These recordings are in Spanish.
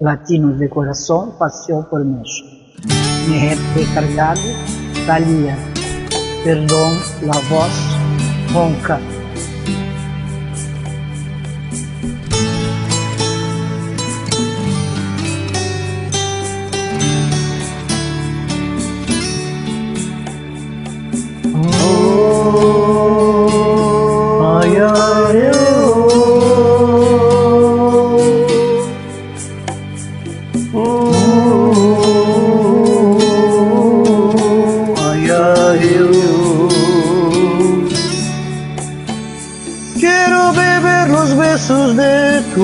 Latino de coração passeou por México. Me recargado, Thalia, perdão, la voz ronca.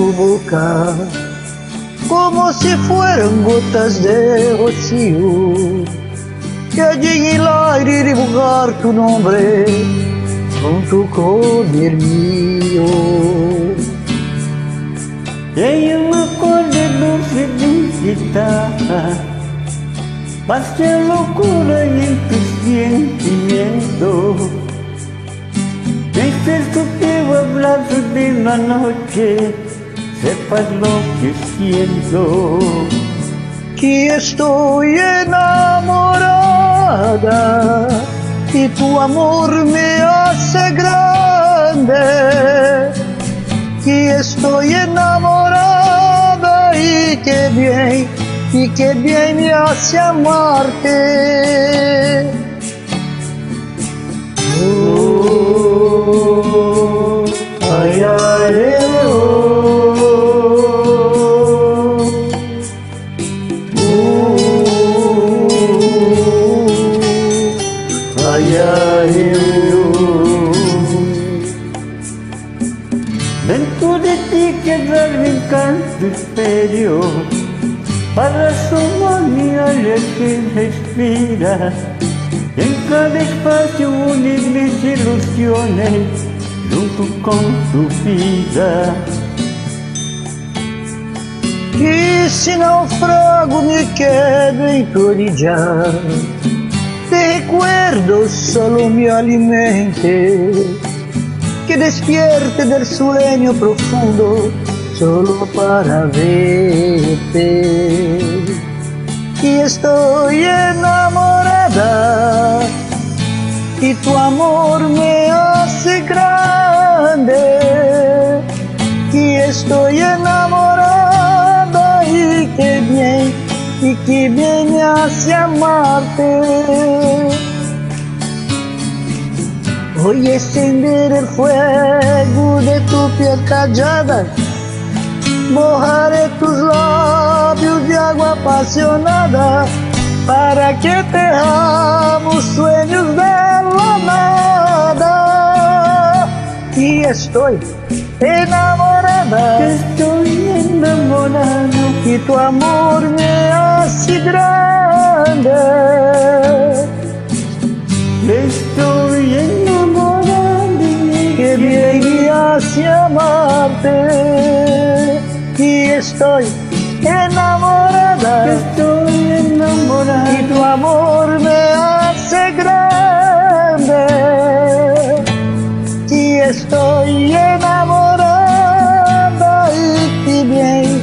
Tu boca como si fueran gotas de rocío que allí en el aire dibujar tu nombre junto con el mío. Y hay una cor de dulce más que locura en tus sentimientos. Este sutil abrazo de la noche, sepas lo que siento. Que estoy enamorada y tu amor me hace grande. Que estoy enamorada y que bien, y que bien me hace amarte. do espelho para somar minha olha quem respira. Em cada espaço um limite ilusione junto com tua vida. Que se naufrago me quedo em tu orilla, te recuerdo solo me alimente, que despierte del sueño profundo solo para verte. Y estoy enamorada y tu amor me hace grande. Y estoy enamorada y que bien, y que bien me hace amarte. Voy a encender el fuego de tu piel callada, mojaré tus labios de agua apasionada, para que tejamos sueños de la nada. Y estoy enamorada Estoy enamorado, y tu amor me hace grande. Estoy enamorada. Estoy y enamorado. tu amor me hace grande. Y estoy enamorada. Y bien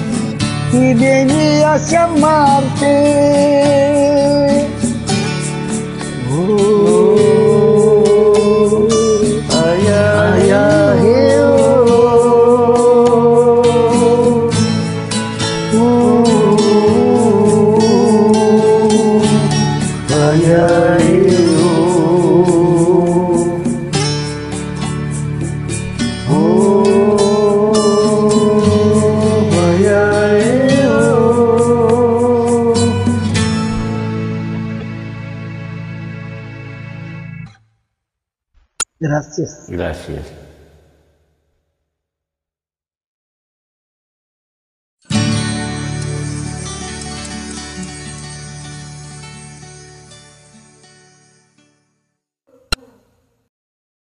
y bien me hace amarte я иду. О, я иду. Gracias. Gracias.